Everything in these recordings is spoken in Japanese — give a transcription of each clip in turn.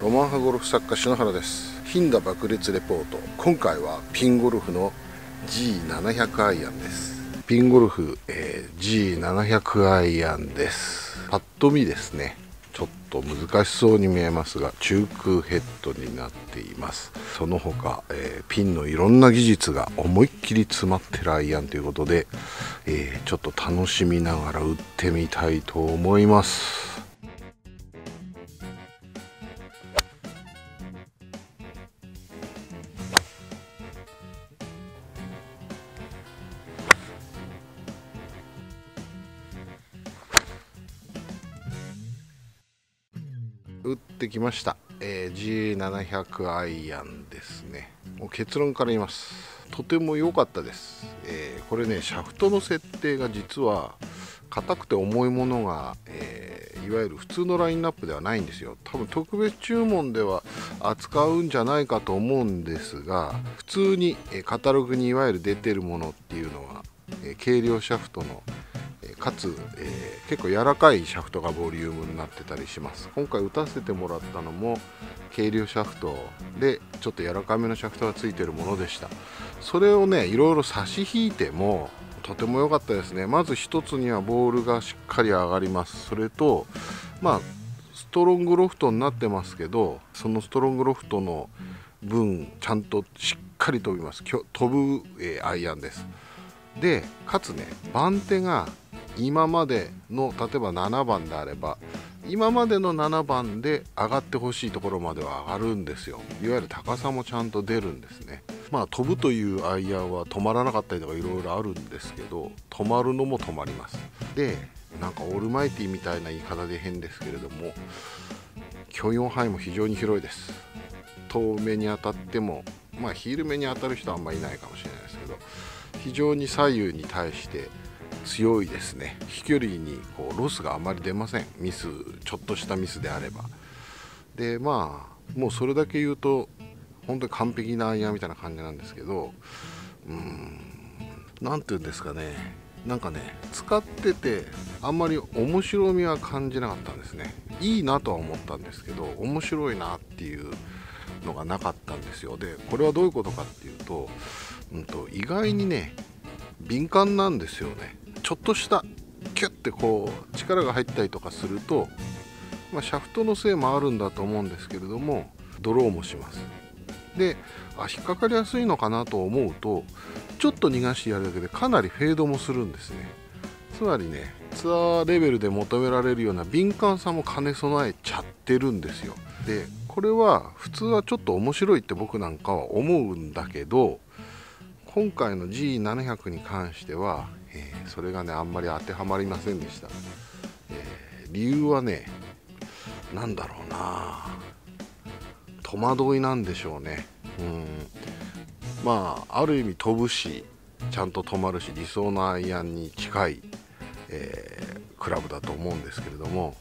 ロマン派ゴルフ作家篠原です。頻打爆裂レポート。今回はピンゴルフの G700 アイアンです。ピンゴルフ、えー、G700 アイアンです。パッと見ですね。ちょっと難しそうに見えますが中空ヘッドになっています。その他、えー、ピンのいろんな技術が思いっきり詰まってるアイアンということで、えー、ちょっと楽しみながら打ってみたいと思います。打ってきました、えー、G700 アイアンですね。もう結論から言います。とても良かったです、えー、これねシャフトの設定が実は硬くて重いものが、えー、いわゆる普通のラインナップではないんですよ。多分特別注文では扱うんじゃないかと思うんですが普通に、えカタログにいわゆる出てるものっていうのは、え軽量シャフトのかつ、えー、結構柔らかいシャフトがボリュームになってたりします。今回打たせてもらったのも軽量シャフトでちょっと柔らかめのシャフトがついてるものでした。それをねいろいろ差し引いてもとても良かったですね。まず1つにはボールがしっかり上がります。それとまあストロングロフトになってますけどそのストロングロフトの分ちゃんとしっかり飛びます。飛ぶ、えー、アイアンです。でかつね番手が今までの例えば7番であれば今までの7番で上がってほしいところまでは上がるんですよ。いわゆる高さもちゃんと出るんですね。まあ飛ぶというアイアンは止まらなかったりとかいろいろあるんですけど止まるのも止まります。でなんかオールマイティみたいな言い方で変ですけれども許容範囲も非常に広いです。遠目に当たってもまあヒール目に当たる人はあんまりいないかもしれないですけど非常に左右に対して強いですね。飛距離にこうロスがあまり出ません。ミスちょっとしたミスであれば。でまあもうそれだけ言うと本当に完璧なアイアンみたいな感じなんですけどうん何て言うんですかね。なんかね使っててあんまり面白みは感じなかったんですね。いいなとは思ったんですけど面白いなっていうのがなかったんですよ。でこれはどういうことかっていうと,、うんと意外にね敏感なんですよね。ちょっとしたキュッてこう力が入ったりとかすると、まあ、シャフトのせいもあるんだと思うんですけれどもドローもします。であ引っかかりやすいのかなと思うとちょっと逃がしてやるだけでかなりフェードもするんですね。つまりねツアーレベルで求められるような敏感さも兼ね備えちゃってるんですよ。でこれは普通はちょっと面白いって僕なんかは思うんだけど今回の G700 に関してはえー、それがねあんまり当てはまりませんでした、えー、理由はね何だろうな。戸惑いなんでしょうね。うん。まあある意味飛ぶしちゃんと止まるし理想のアイアンに近い、えー、クラブだと思うんですけれども。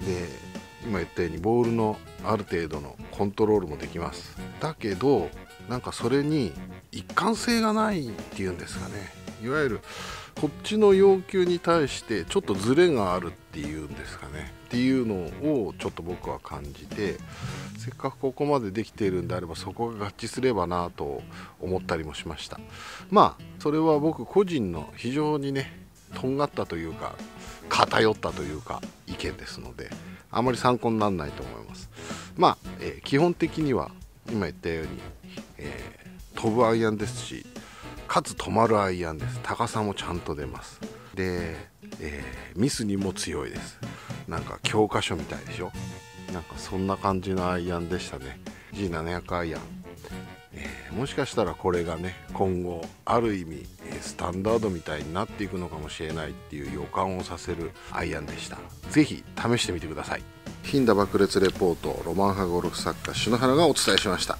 で今言ったようにボールのある程度のコントロールもできます。だけどなんかそれに一貫性がないっていうんですかね。いわゆるこっちの要求に対してちょっとズレがあるっていうんですかね。っていうのをちょっと僕は感じてせっかくここまでできているんであればそこが合致すればなと思ったりもしました。まあそれは僕個人の非常にねとんがったというか偏ったというか意見ですのであまり参考にならないと思います。まあ、えー、基本的には今言ったように、えー、飛ぶアイアンですしかつ止まるアイアンです。高さもちゃんと出ます。で、えー、ミスにも強いです。なんか教科書みたいでしょ？なんかそんな感じのアイアンでしたね。G700 アイアン、えー、もしかしたらこれがね今後ある意味スタンダードみたいになっていくのかもしれないっていう予感をさせるアイアンでした。是非試してみてください。頻打爆裂レポートロマン派ゴルフ作家篠原がお伝えしました。